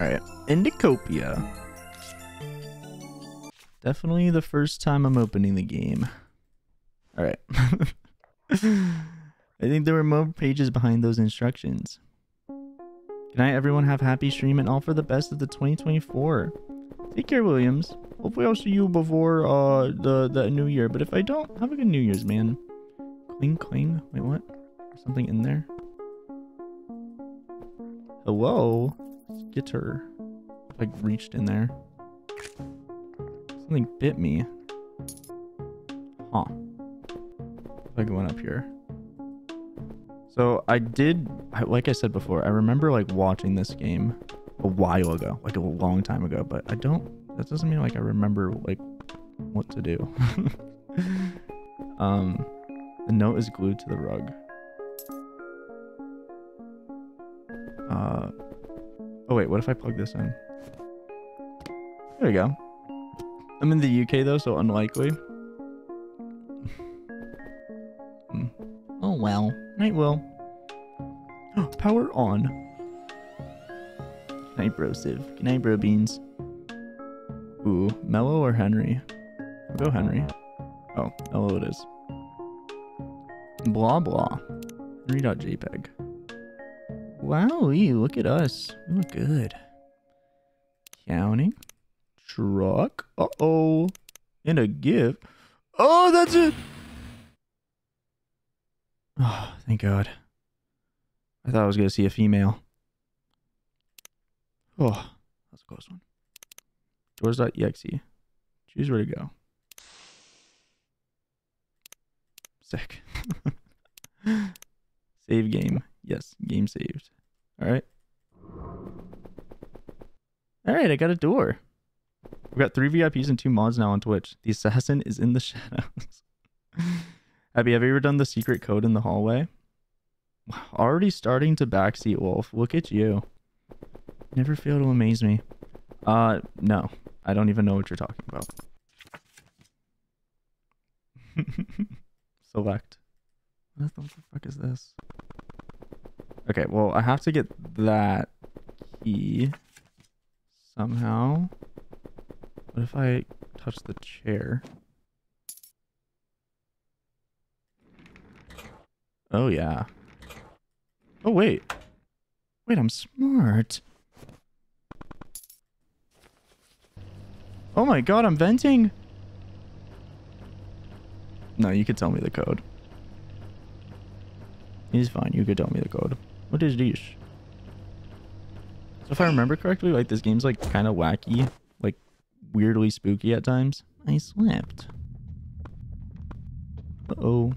Alright, Indicopia. Definitely the first time I'm opening the game. Alright. I think there were more pages behind those instructions. Good night, everyone. Have happy stream and all for the best of the 2024. Take care, Williams. Hopefully I'll see you before uh the, the new year. But if I don't, have a good New Year's, man. Cling, cling. Wait, what? Something in there? Hello? Skitter. Like reached in there. Something bit me. Huh. I go up here. So I did, like I said before, I remember like watching this game a while ago, like a long time ago, but I don't, that doesn't mean like I remember like what to do. um, the note is glued to the rug. Uh, oh wait, what if I plug this in? There we go. I'm in the UK though, so unlikely. Hmm. Oh well. Night will. Power on. Night, bro Civ. Night, bro Beans. Ooh, Mellow or Henry? I'll go Henry. Oh, Mellow it is. Blah blah. Henry.jpg. Wow, look at us. We look good. Counting. Truck. Uh-oh. And a gift. Oh, that's it. Oh, thank God. I thought I was going to see a female. Oh, that's a close one. Doors.exe. Choose where to go. Sick. Save game. Yes, game saved. All right. All right, I got a door. We've got three VIPs and two mods now on Twitch. The assassin is in the shadows. Abby, have you ever done the secret code in the hallway? Already starting to backseat Wolf. Look at you. Never fail to amaze me. Uh, no. I don't even know what you're talking about. Select. What the fuck is this? Okay, well, I have to get that key somehow. What if I touch the chair? Oh, yeah. Oh, wait. Wait, I'm smart. Oh my god, I'm venting. No, you could tell me the code. He's fine. You could tell me the code. What is this? So if I remember correctly, like this game's like kind of wacky, like weirdly spooky at times. I slipped. Uh-oh.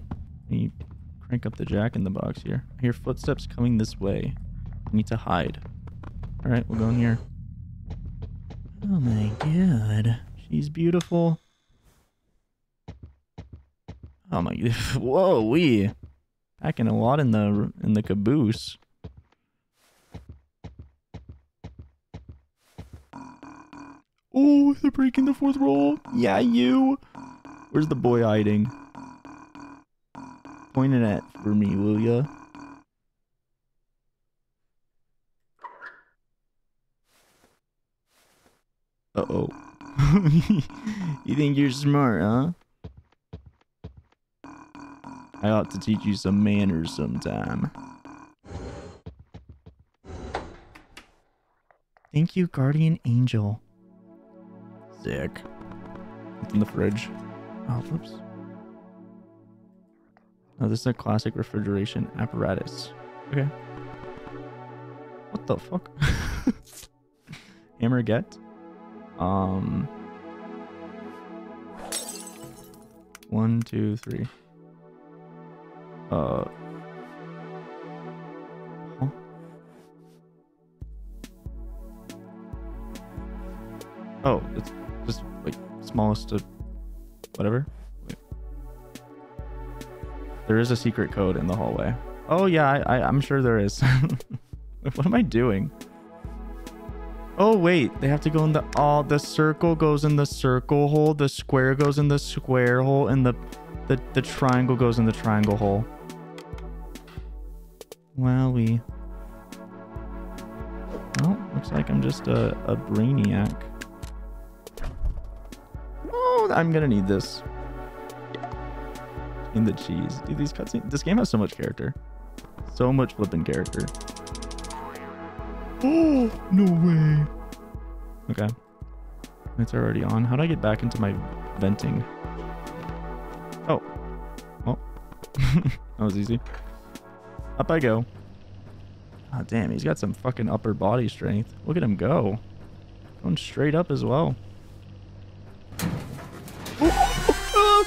Crank up the jack in the box here. I hear footsteps coming this way. I need to hide. Alright, we'll go in here. Oh my god. She's beautiful. Oh my whoa we packing a lot in the in the caboose. Oh, they're breaking the fourth wall. Yeah, you. Where's the boy hiding? Point it at for me, will ya? Uh-oh. you think you're smart, huh? I ought to teach you some manners sometime. Thank you, Guardian Angel. Sick. It's in the fridge. Oh, whoops. Oh, this is a classic refrigeration apparatus. Okay. What the fuck? Hammer get? Um. One, two, three. Uh. Huh? Oh, it's just like smallest to whatever. There is a secret code in the hallway. Oh yeah, I, I I'm sure there is. what am I doing? Oh wait, they have to go in the oh the circle goes in the circle hole, the square goes in the square hole, and the the, the triangle goes in the triangle hole. Well we Oh, Looks like I'm just a, a brainiac. I'm gonna need this. In the cheese. Dude, these cutscenes. This game has so much character. So much flipping character. Oh, no way. Okay. It's already on. How do I get back into my venting? Oh. Well. that was easy. Up I go. Oh, damn. He's got some fucking upper body strength. Look at him go. Going straight up as well.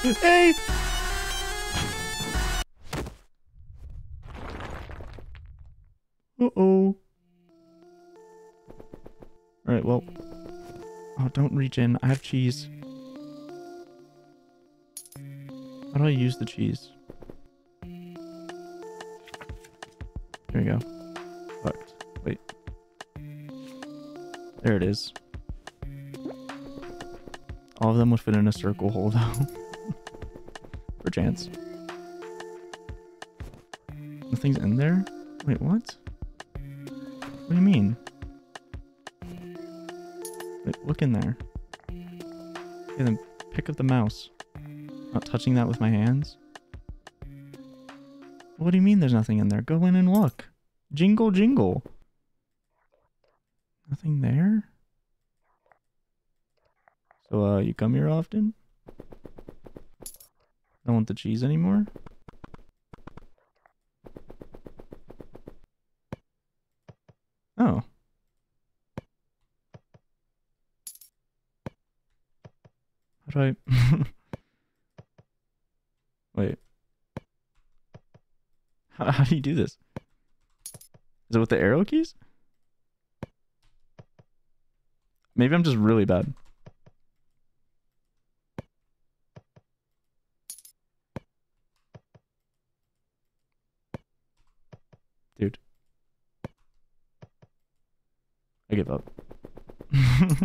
Hey! Uh-oh. Alright, well. Oh, don't reach in. I have cheese. How do I use the cheese? There we go. Fucked. Wait. There it is. All of them would fit in a circle hole though. Chance. Nothing's in there? Wait, what? What do you mean? Wait, look in there. Okay, then pick up the mouse. Not touching that with my hands. What do you mean there's nothing in there? Go in and look. Jingle jingle. Nothing there? So, uh, you come here often? Don't want the cheese anymore? Oh. How do I... Wait. How, how do you do this? Is it with the arrow keys? Maybe I'm just really bad. Give up. I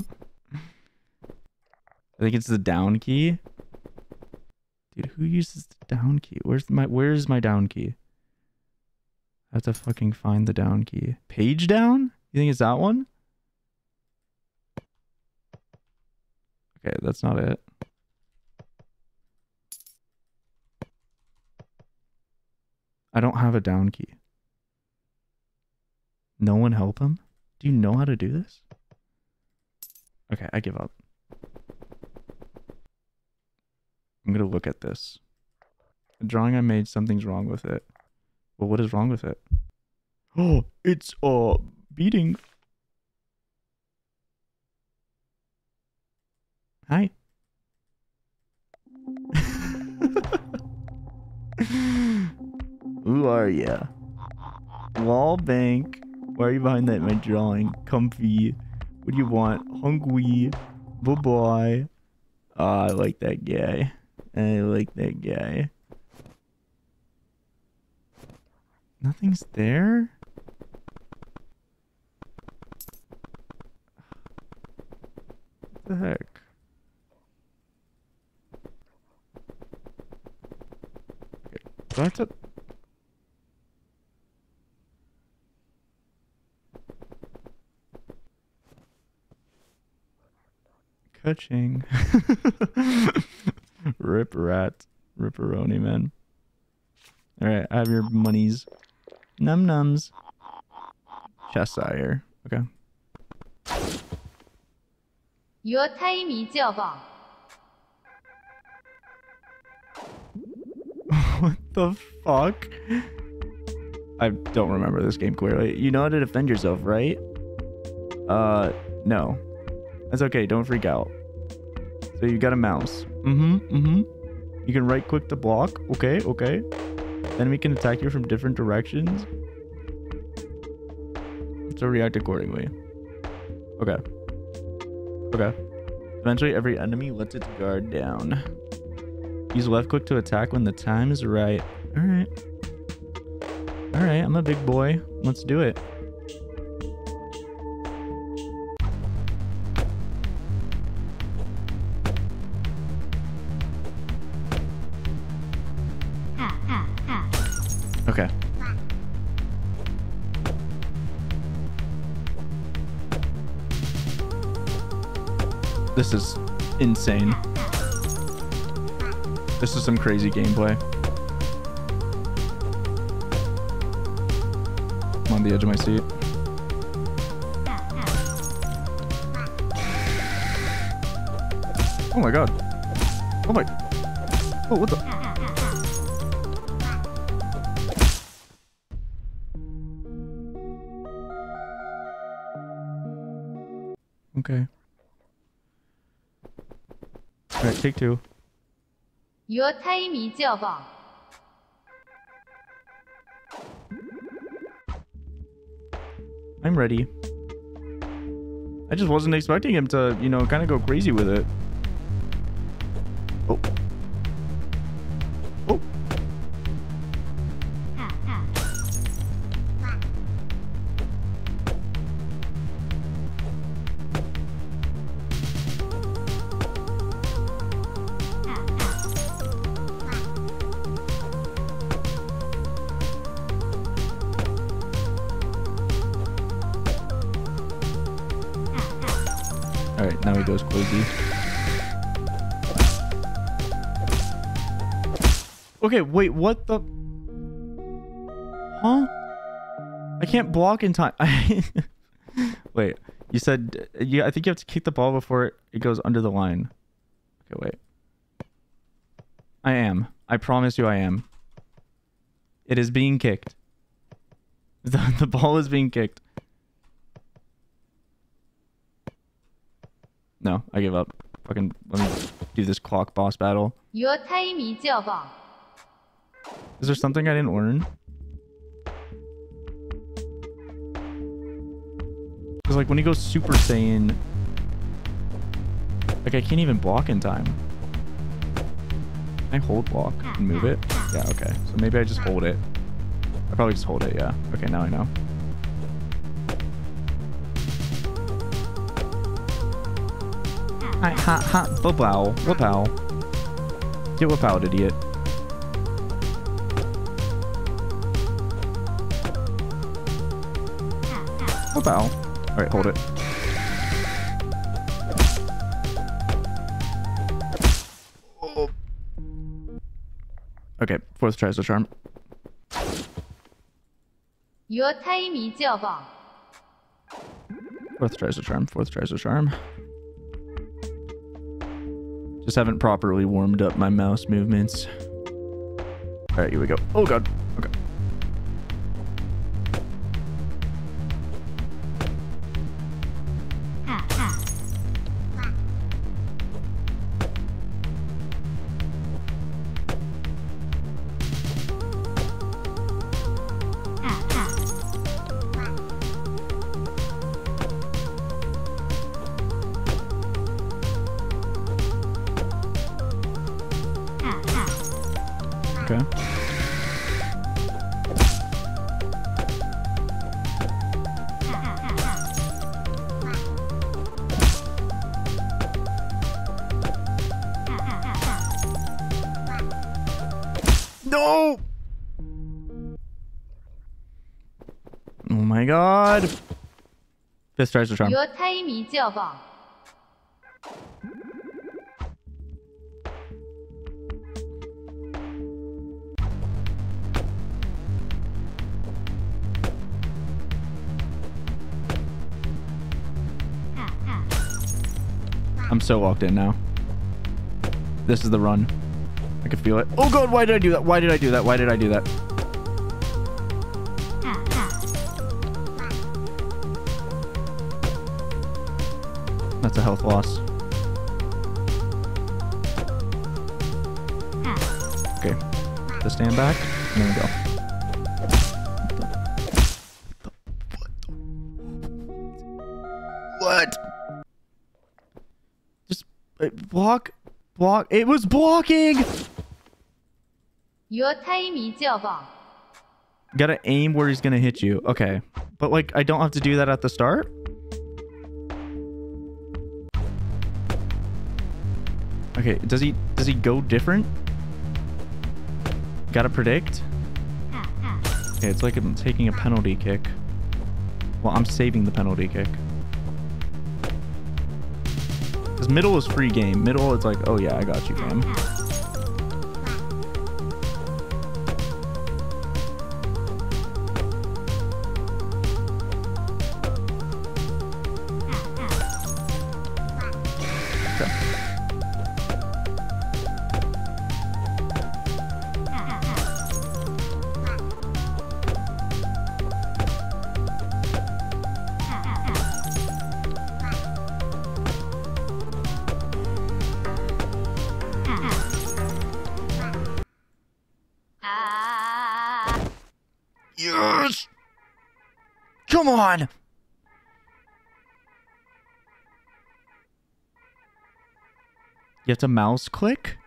think it's the down key. Dude, who uses the down key? Where's my where's my down key? I have to fucking find the down key. Page down? You think it's that one? Okay, that's not it. I don't have a down key. No one help him? Do you know how to do this? Okay, I give up. I'm gonna look at this. The drawing I made, something's wrong with it. Well, what is wrong with it? Oh, it's uh beating. Hi. Who are ya? Wall bank. Why are you behind that my drawing? Comfy. What do you want? Hungry. Bye bye. Ah, I like that guy. I like that guy. Nothing's there? What the heck? Okay, do I have to... Catching. Rip rat. Ripperoni, man. Alright, I have your monies. Num nums. Cheshire. Okay. Your time is over. what the fuck? I don't remember this game clearly. You know how to defend yourself, right? Uh, no. That's okay, don't freak out. So you got a mouse. Mm-hmm, mm-hmm. You can right click to block. Okay, okay. Then we can attack you from different directions. So react accordingly. Okay. Okay. Eventually every enemy lets its guard down. Use left click to attack when the time is right. Alright. Alright, I'm a big boy. Let's do it. Insane. This is some crazy gameplay. I'm on the edge of my seat. Oh my god. Oh my. Oh, what the? Okay. Alright, take two. Your time is over. I'm ready. I just wasn't expecting him to, you know, kind of go crazy with it. Oh. Oh. Okay, wait, what the? Huh? I can't block in time. wait, you said yeah? I think you have to kick the ball before it, it goes under the line. Okay, wait. I am. I promise you, I am. It is being kicked. The the ball is being kicked. No, I give up. Fucking let me do this clock boss battle. Your time is over. Is there something I didn't learn? Because like when he goes Super Saiyan, like I can't even block in time. Can I hold block and move it? Yeah, okay. So maybe I just hold it. I probably just hold it, yeah. Okay, now I know. Hi, ha, ha, wow, wow. Get whip out, idiot. Alright, hold it. Oh. Okay, fourth tries the charm. Your time is over. Fourth tries the charm. Fourth tries the charm. Just haven't properly warmed up my mouse movements. Alright, here we go. Oh god. Fifth tries the charm. Your time is over. I'm so locked in now. This is the run. I can feel it. Oh god, why did I do that? Why did I do that? Why did I do that? That's a health loss. Okay. The stand back. And then we go. What? Just uh, block. Block. It was blocking! Your time is over. Gotta aim where he's gonna hit you. Okay. But like, I don't have to do that at the start? Okay, does he does he go different? Gotta predict? Okay, it's like I'm taking a penalty kick. Well, I'm saving the penalty kick. Because middle is free game. Middle, it's like, oh yeah, I got you, fam. Come on! You have to mouse click?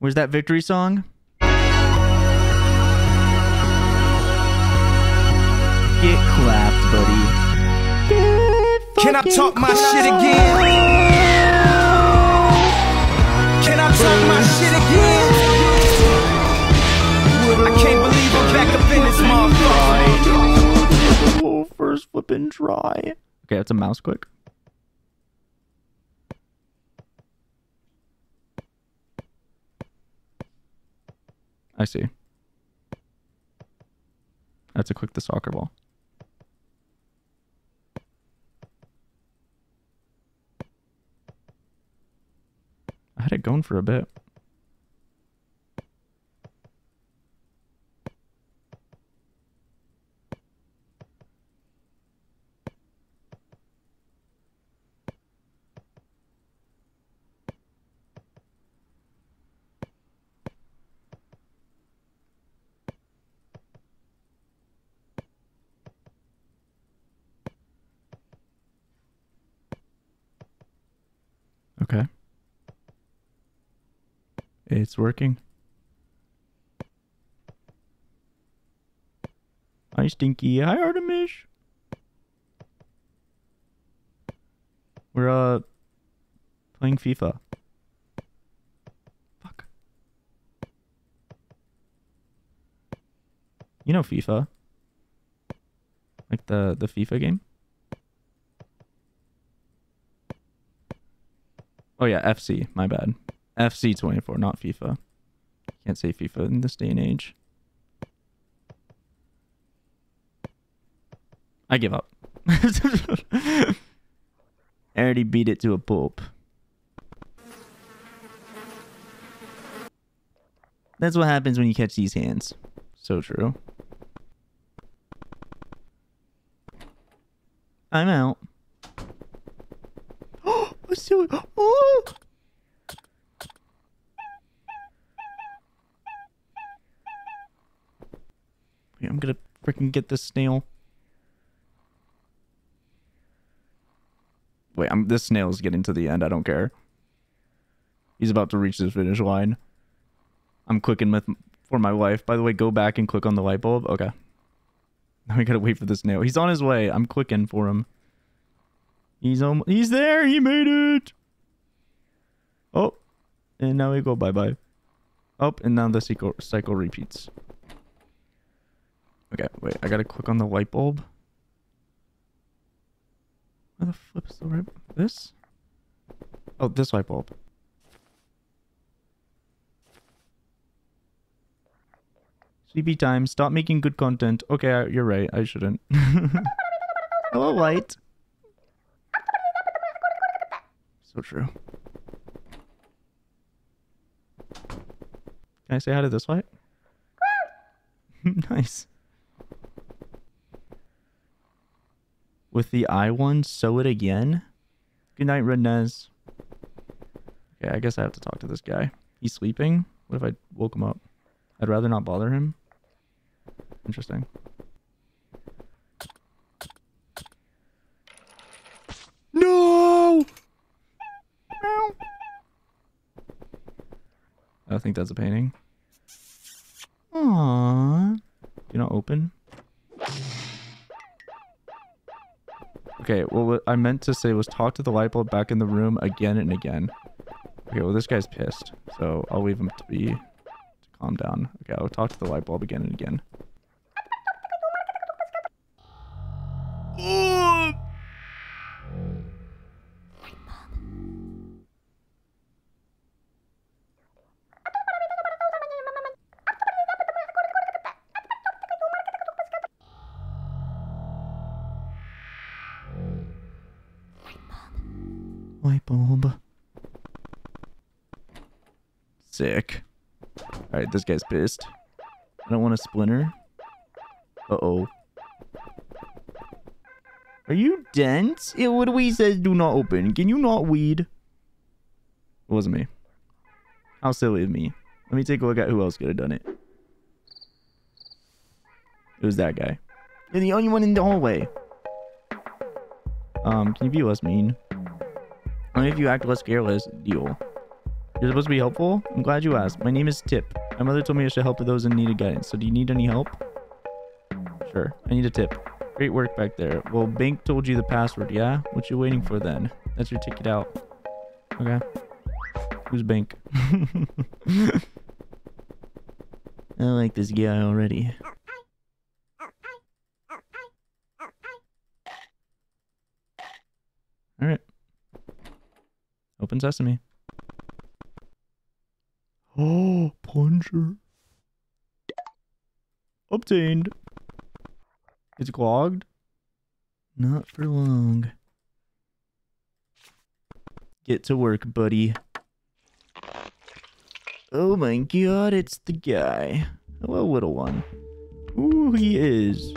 Where's that victory song? Get clapped, buddy. Can I talk my shit again? Can I talk my shit again? Oh, flipping dry. Okay, that's a mouse click. I see. Have to click the soccer ball. I had it going for a bit. Okay. It's working. Hi, Stinky. Hi, Artemis. We're, uh, playing FIFA. Fuck. You know FIFA. Like the, the FIFA game? Oh yeah, FC. My bad. FC 24, not FIFA. Can't say FIFA in this day and age. I give up. I already beat it to a pulp. That's what happens when you catch these hands. So true. I'm out. Let's. Oh! Wait, I'm gonna freaking get this snail. Wait, I'm this snail's getting to the end. I don't care. He's about to reach this finish line. I'm clicking with for my life. By the way, go back and click on the light bulb. Okay. Now we gotta wait for this snail. He's on his way. I'm clicking for him. He's on. He's there. He made it. Oh, and now we go bye bye. Oh, and now the cycle cycle repeats. Okay, wait. I gotta click on the light bulb. Where the flip is the right? This? Oh, this light bulb. Sleepy time. Stop making good content. Okay, you're right. I shouldn't. Hello, light. So true. Can I say hi to this light? nice. With the I one, sew it again. Good night, Rednez. Okay, I guess I have to talk to this guy. He's sleeping. What if I woke him up? I'd rather not bother him. Interesting. No! No! I think that's a painting. Aww. You not open? Okay, well, what I meant to say was talk to the light bulb back in the room again and again. Okay, well, this guy's pissed, so I'll leave him to be to calm down. Okay, I'll talk to the light bulb again and again. This guy's pissed. I don't want a splinter. Uh-oh. Are you dense? It literally says do not open. Can you not weed? It wasn't me. How silly of me. Let me take a look at who else could have done it. It was that guy. You're the only one in the hallway. Um, can you be less mean? Only if you act less careless, deal. You're supposed to be helpful? I'm glad you asked. My name is Tip. My mother told me I should help those in need of guidance. So do you need any help? Sure. I need a tip. Great work back there. Well, Bank told you the password, yeah? What you waiting for then? That's your ticket out. Okay. Who's Bank? I like this guy already. Alright. Open sesame. Obtained. It's clogged. Not for long. Get to work, buddy. Oh my god, it's the guy. Hello, little one. Ooh, he is.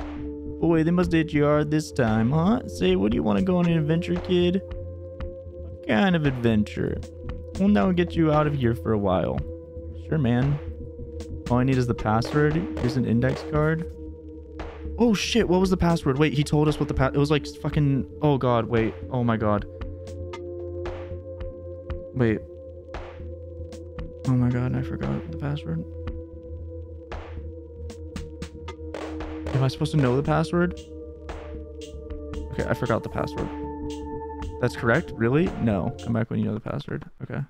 Boy, they must hit you hard this time, huh? Say, what do you want to go on an adventure, kid? What kind of adventure? Well, now get you out of here for a while. Sure, man. All I need is the password. Here's an index card. Oh shit, what was the password? Wait, he told us what the pa- It was like fucking. Oh god, wait. Oh my god. Wait. Oh my god, I forgot the password. Am I supposed to know the password? Okay, I forgot the password. That's correct? Really? No. Come back when you know the password. Okay.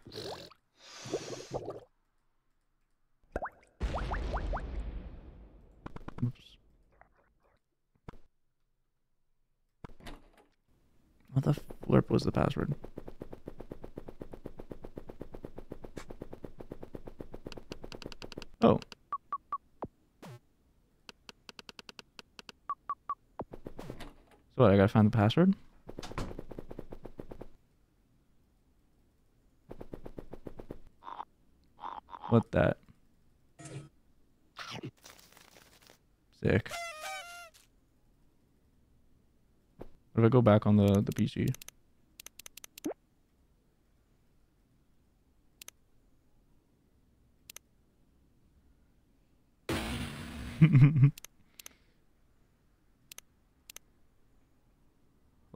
What the flip was the password? Oh. So what, I gotta find the password? What that? Sick. What if I go back on the, the PC?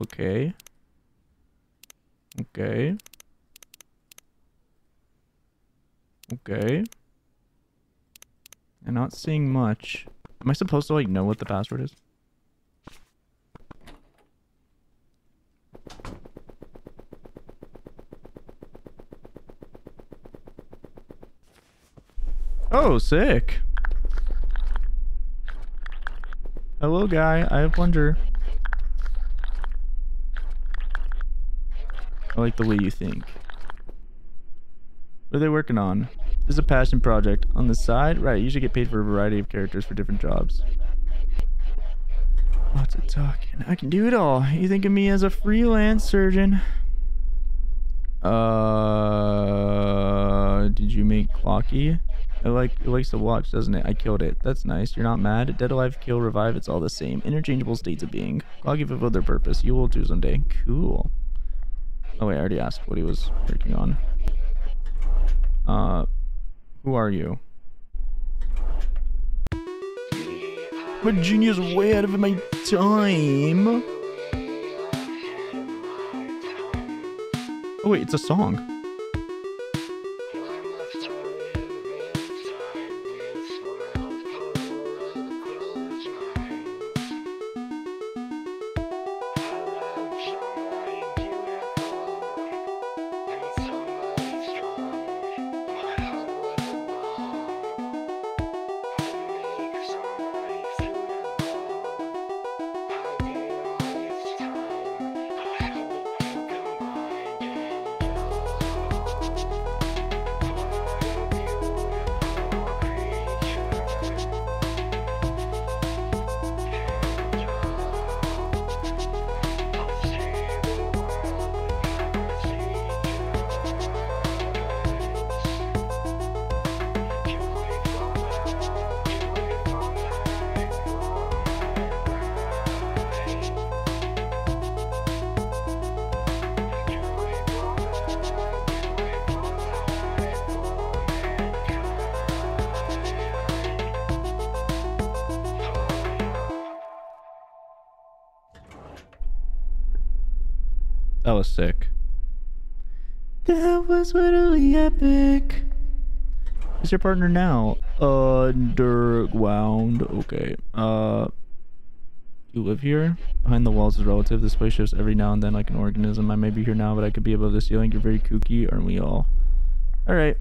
okay. Okay. Okay. I'm not seeing much. Am I supposed to like know what the password is? Oh, sick. Hello, guy. I have plunger. I like the way you think. What are they working on? This is a passion project. On the side? Right, you should get paid for a variety of characters for different jobs. Lots of talking. I can do it all. You think of me as a freelance surgeon. Uh, did you make Clocky? It like it likes to watch, doesn't it? I killed it. That's nice. You're not mad. Dead, alive, kill, revive. It's all the same. Interchangeable states of being. Clocky fulfilled their purpose. You will too someday. Cool. Oh wait, I already asked what he was working on. Uh, who are you? Virginia's way out of my time. Oh wait, it's a song. That was sick. That was really epic. Who's your partner now? Underground. Okay. Uh, you live here? Behind the walls is relative. This place shifts every now and then like an organism. I may be here now, but I could be above the ceiling. You're very kooky, aren't we all? All right.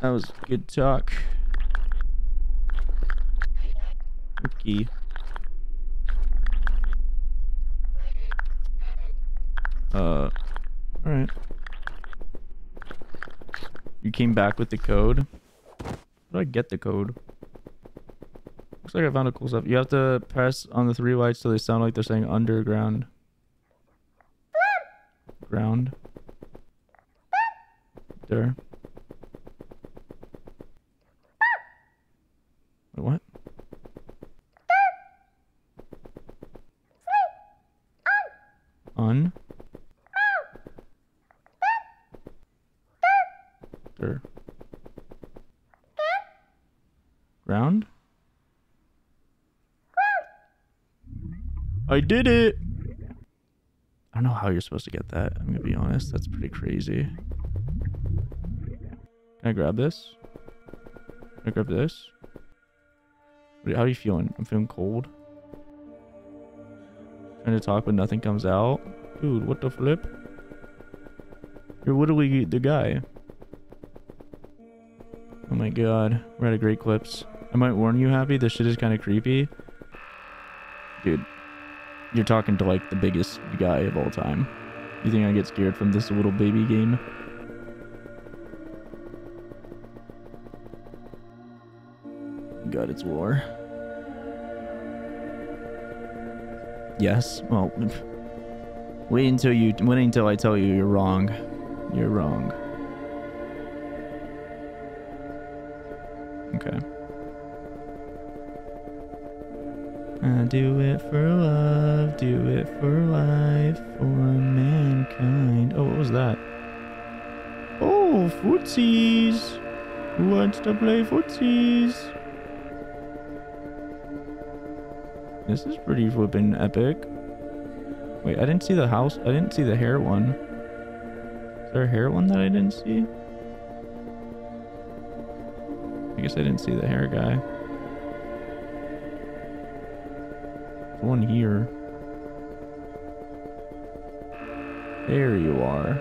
That was good talk. Kooky. Uh, all right. You came back with the code. How do I get the code? Looks like I found a cool stuff. You have to press on the three lights so they sound like they're saying underground. Ground. There. What? Un. Der. Ground? I did it! I don't know how you're supposed to get that. I'm gonna be honest. That's pretty crazy. Can I grab this? Can I grab this? How are you feeling? I'm feeling cold. Trying to talk but nothing comes out. Dude, what the flip? You're literally the guy. My god. We're at a great clips. I might warn you, Happy. This shit is kind of creepy. Dude. You're talking to like the biggest guy of all time. You think I get scared from this little baby game? God, it's war. Yes. Well, wait until you wait until I tell you you're wrong. You're wrong. I do it for love, do it for life, for mankind. Oh, what was that? Oh, footsies! Who wants to play footsies? This is pretty flippin' epic. Wait, I didn't see the house. I didn't see the hair one. Is there a hair one that I didn't see? I guess I didn't see the hair guy. One here. There you are.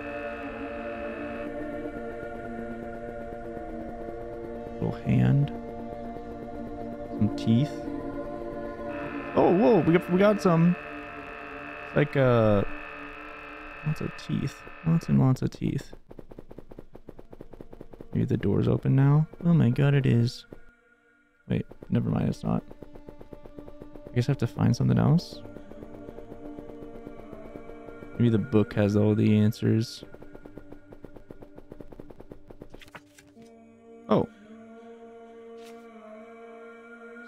Little hand. Some teeth. Oh, whoa, we got we got some. It's like uh lots of teeth. Lots and lots of teeth. Maybe the door's open now? Oh my god, it is. Wait, never mind, it's not. I guess I have to find something else. Maybe the book has all the answers. Oh.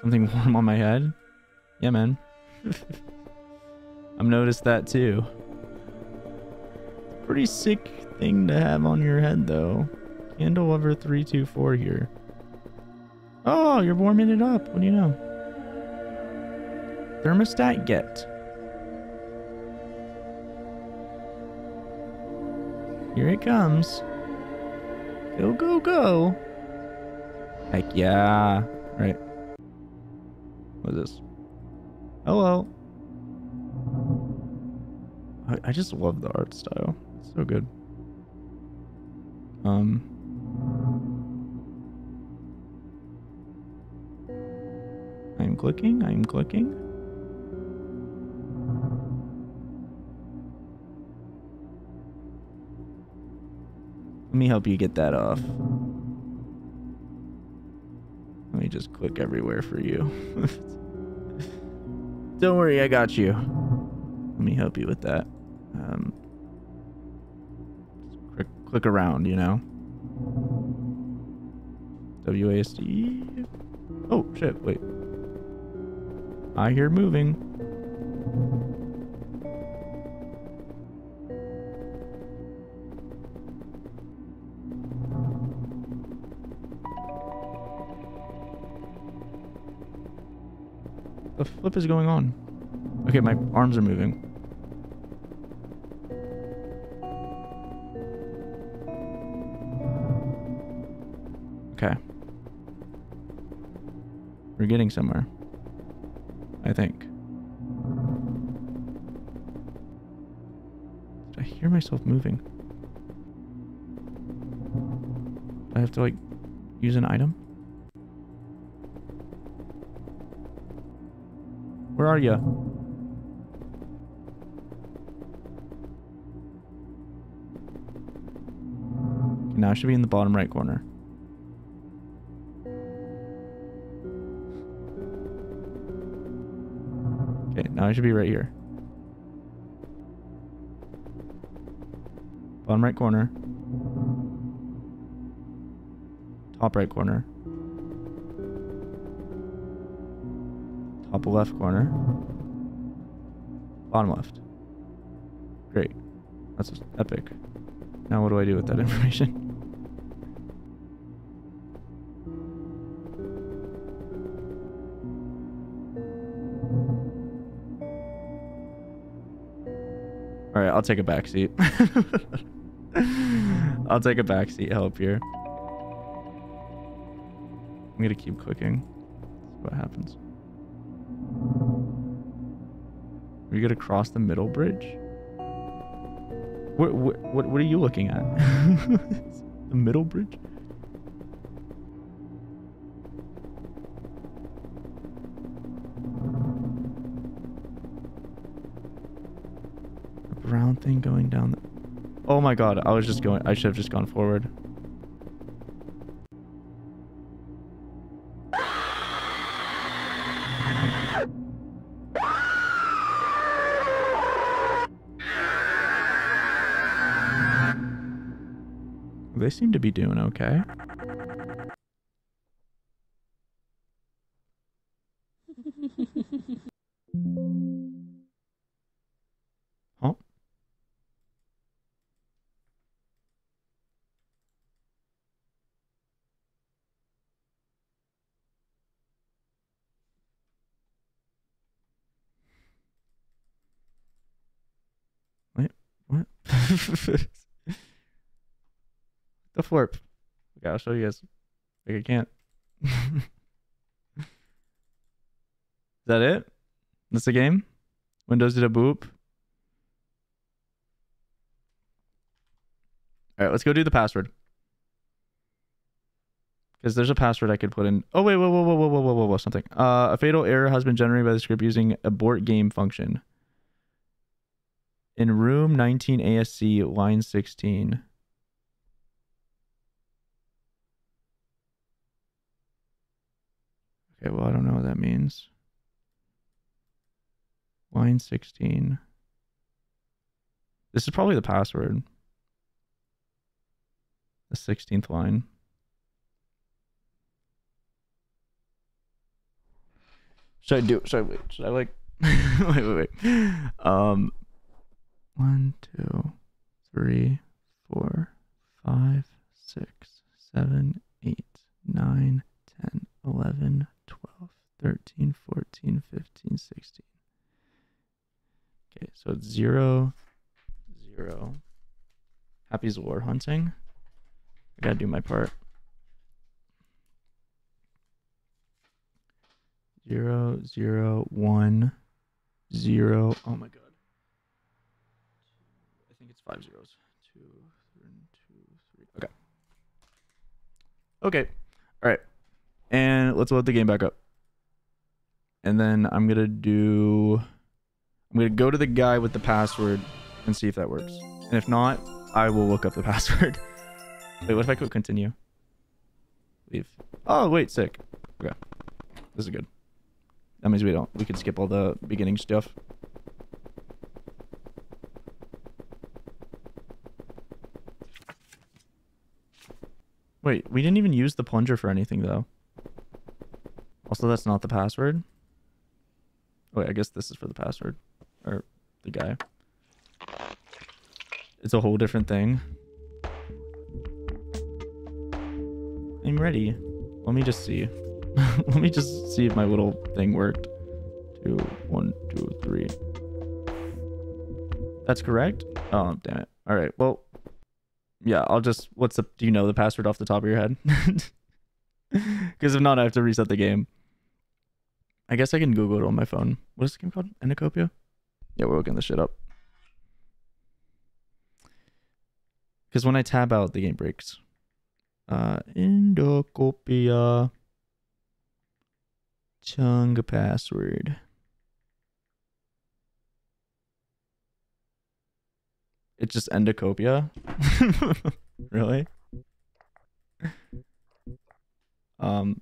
Something warm on my head? Yeah, man. I've noticed that too. Pretty sick thing to have on your head, though. Candle over 324 here. Oh, you're warming it up. What do you know? Thermostat get. Here it comes. Go, go, go. Heck yeah. Right. What is this? Hello. I, I just love the art style. It's so good. Um. I'm clicking. I'm clicking. Let me help you get that off. Let me just click everywhere for you. Don't worry, I got you. Let me help you with that. Um, click, click around, you know. WASD. Oh shit! Wait. I hear moving. flip is going on? Okay, my arms are moving. Okay. We're getting somewhere. I think. Did I hear myself moving? I have to, like, use an item? Where are you? Now I should be in the bottom right corner. Okay, now I should be right here. Bottom right corner. Top right corner. Top left corner. Bottom left. Great. That's epic. Now what do I do with that information? All right, I'll take a back seat. I'll take a back seat help here. I'm gonna keep clicking. See what happens. You gonna cross the middle bridge? What what what, what are you looking at? the middle bridge? A brown thing going down the Oh my god, I was just going I should have just gone forward. They seem to be doing okay. Huh? Oh. Wait, what? the florp. Okay, I'll show you guys. Like I can't. Is that it? That's the game? Windows did a boop. All right, let's go do the password. Because there's a password I could put in. Oh wait, whoa, whoa, whoa, whoa, whoa, whoa, whoa, whoa, something. Uh, a fatal error has been generated by the script using abort game function. In room 19 ASC line 16. Okay, well, I don't know what that means. Line 16. This is probably the password. The 16th line. Should I do should I wait? Should I like wait wait wait. Um one, two, three, four, five, six, seven, eight, nine, ten, eleven, twelve, thirteen, fourteen, fifteen, sixteen. Okay, so it's zero, zero. Happy's war hunting. I gotta do my part. Zero, zero, one, zero. Oh my god. I think it's five zeros. Two, three, two, three. Okay. Okay. All right. And let's load the game back up. And then I'm gonna do. I'm gonna go to the guy with the password and see if that works. And if not, I will look up the password. Wait, what if I click continue? Leave. Oh, wait, sick. Okay. This is good. That means we don't we can skip all the beginning stuff. Wait, we didn't even use the plunger for anything though. Also, that's not the password. Wait, I guess this is for the password. Or the guy. It's a whole different thing. I'm ready. Let me just see. Let me just see if my little thing worked. Two, one, two, three. That's correct? Oh, damn it. All right. Well, yeah, I'll just. What's the. Do you know the password off the top of your head? Because if not, I have to reset the game. I guess I can Google it on my phone. What is the game called? Endacopia? Yeah, we're looking this shit up. Because when I tab out, the game breaks. Uh, Endacopia. Chung password. It's just Endacopia? really? Um,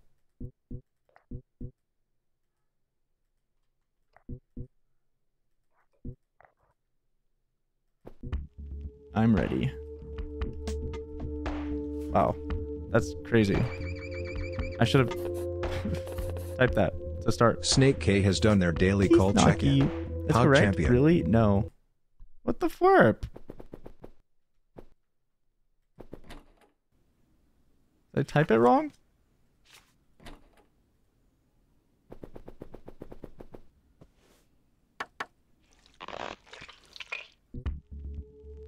I'm ready. Wow, that's crazy. I should have typed that to start. Snake K has done their daily He's call check-in. That's Pog correct. champion. Really? No. What the flip? Did I type it wrong?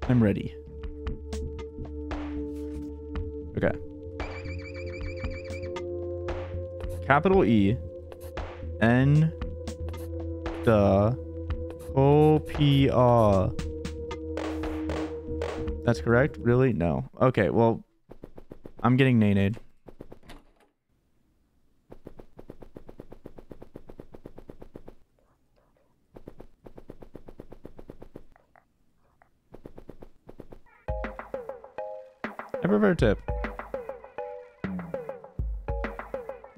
I'm ready. Okay. Capital E N the Copia. That's correct? Really? No. Okay, well, I'm getting Nanade. Prefer tip.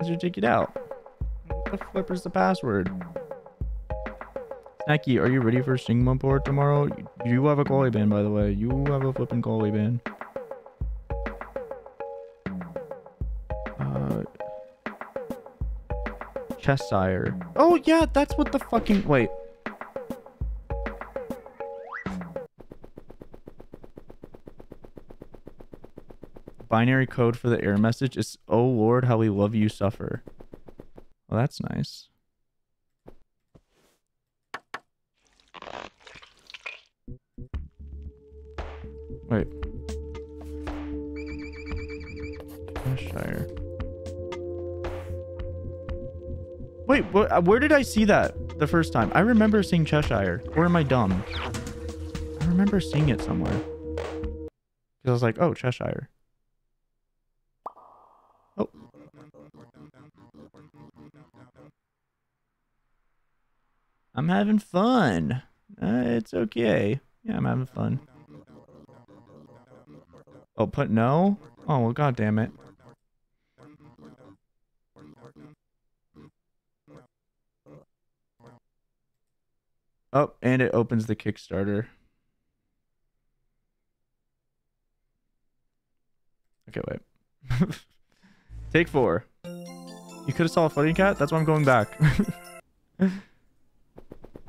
Just take it out. What the flipper's the password? Snacky, are you ready for Sigma board tomorrow? You have a goalie ban, by the way. You have a flipping goalie ban. Uh, Cheshire. Oh yeah, that's what the fucking wait. Binary code for the error message is "Oh Lord, how we love you suffer." Well, that's nice. Wait. Cheshire. Wait, wh- uh, where did I see that the first time? I remember seeing Cheshire. Or am I dumb? I remember seeing it somewhere. Because I was like, oh, Cheshire. Oh. I'm having fun. Uh, it's okay. Yeah, I'm having fun. Oh, put no? Oh, well, god damn it. Oh, and it opens the Kickstarter. Okay, wait. Take four. You could have saw a funny cat? That's why I'm going back.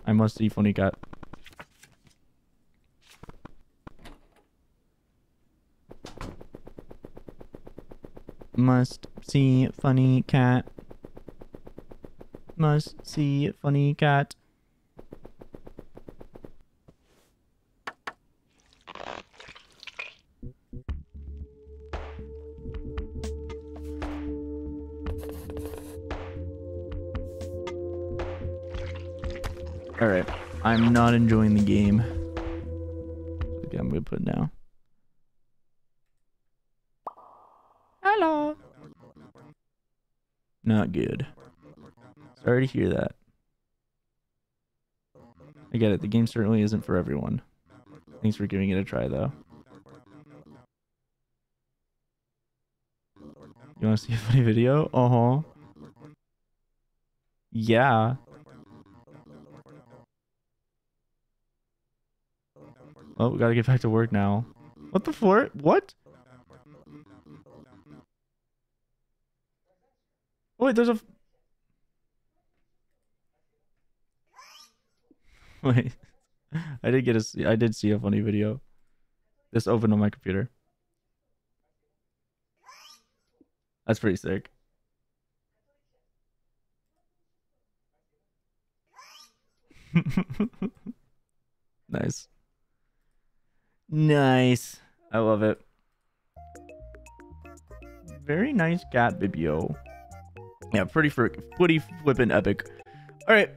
I must see funny cat. Must see funny cat. Must see funny cat. Alright. I'm not enjoying the game. Okay, I'm gonna put it down. Hello. Not good. Sorry to hear that. I get it. The game certainly isn't for everyone. Thanks for giving it a try, though. You want to see a funny video? Uh huh. Yeah. Oh, we gotta get back to work now. What the for? What? Oh, wait, there's a. Wait, I did get a... I did see a funny video. This opened on my computer. That's pretty sick. nice. Nice. I love it. Very nice cat, Bibio. Yeah, pretty frick, pretty flippin' epic. All right,